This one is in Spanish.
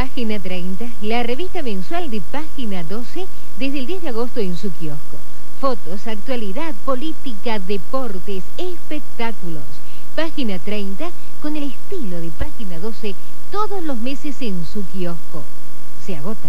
Página 30, la revista mensual de Página 12, desde el 10 de agosto en su kiosco. Fotos, actualidad, política, deportes, espectáculos. Página 30, con el estilo de Página 12, todos los meses en su kiosco. Se agota.